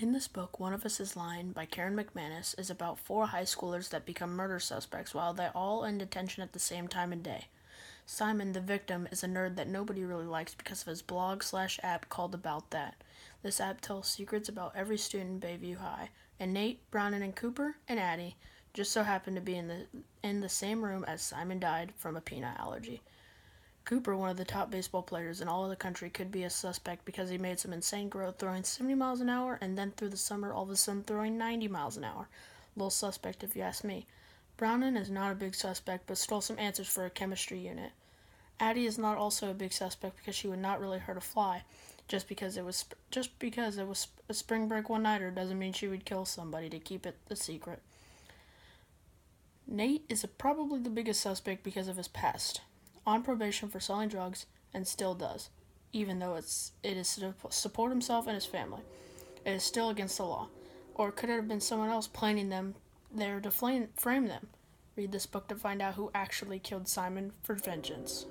In this book, One of Us is Lying by Karen McManus is about four high schoolers that become murder suspects while they're all in detention at the same time and day. Simon, the victim, is a nerd that nobody really likes because of his blog slash app called About That. This app tells secrets about every student in Bayview High, and Nate, Bronwyn, and Cooper, and Addy just so happened to be in the in the same room as Simon died from a peanut allergy. Cooper, one of the top baseball players in all of the country, could be a suspect because he made some insane growth throwing 70 miles an hour and then through the summer all of a sudden throwing 90 miles an hour. Little suspect if you ask me. Bronwyn is not a big suspect but stole some answers for a chemistry unit. Addy is not also a big suspect because she would not really hurt a fly. Just because it was just because it was a spring break one nighter doesn't mean she would kill somebody to keep it a secret. Nate is probably the biggest suspect because of his past on probation for selling drugs and still does, even though it's it is to support himself and his family. It is still against the law. Or could it have been someone else planning them there to flame, frame them? Read this book to find out who actually killed Simon for vengeance.